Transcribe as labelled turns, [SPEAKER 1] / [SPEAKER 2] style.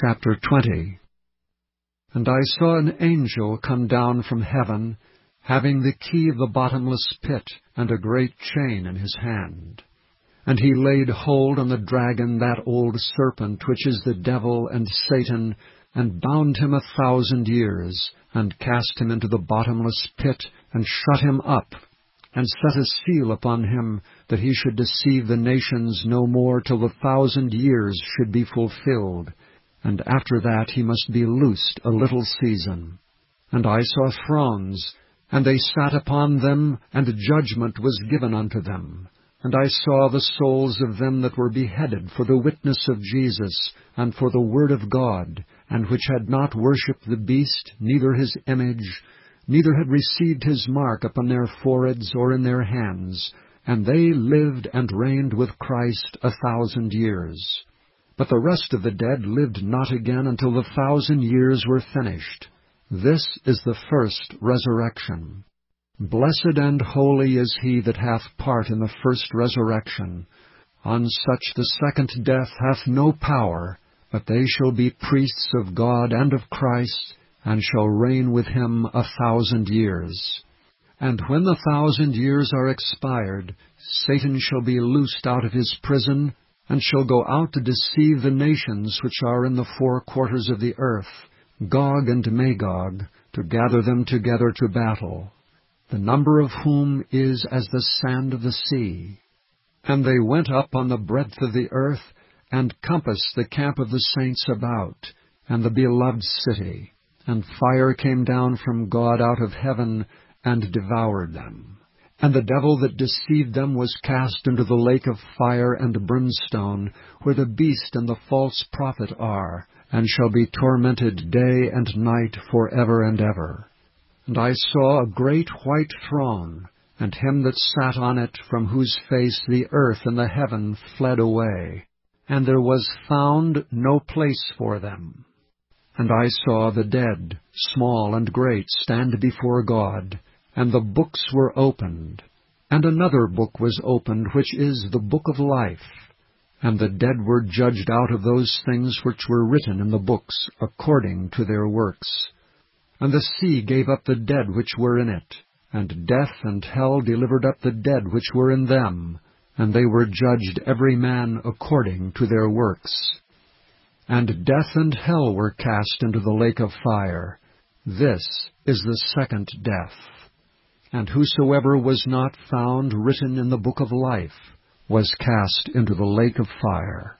[SPEAKER 1] Chapter 20 And I saw an angel come down from heaven, having the key of the bottomless pit, and a great chain in his hand. And he laid hold on the dragon, that old serpent, which is the devil and Satan, and bound him a thousand years, and cast him into the bottomless pit, and shut him up, and set a seal upon him, that he should deceive the nations no more till the thousand years should be fulfilled and after that he must be loosed a little season. And I saw thrones, and they sat upon them, and judgment was given unto them. And I saw the souls of them that were beheaded for the witness of Jesus, and for the word of God, and which had not worshipped the beast, neither his image, neither had received his mark upon their foreheads or in their hands, and they lived and reigned with Christ a thousand years. But the rest of the dead lived not again until the thousand years were finished. This is the first resurrection. Blessed and holy is he that hath part in the first resurrection. On such the second death hath no power, but they shall be priests of God and of Christ, and shall reign with him a thousand years. And when the thousand years are expired, Satan shall be loosed out of his prison, and shall go out to deceive the nations which are in the four quarters of the earth, Gog and Magog, to gather them together to battle, the number of whom is as the sand of the sea. And they went up on the breadth of the earth, and compassed the camp of the saints about, and the beloved city. And fire came down from God out of heaven, and devoured them. And the devil that deceived them was cast into the lake of fire and brimstone, where the beast and the false prophet are, and shall be tormented day and night for ever and ever. And I saw a great white throne, and him that sat on it, from whose face the earth and the heaven fled away, and there was found no place for them. And I saw the dead, small and great, stand before God, and the books were opened. And another book was opened, which is the book of life. And the dead were judged out of those things which were written in the books, according to their works. And the sea gave up the dead which were in it, and death and hell delivered up the dead which were in them, and they were judged every man according to their works. And death and hell were cast into the lake of fire. This is the second death. And whosoever was not found written in the book of life was cast into the lake of fire.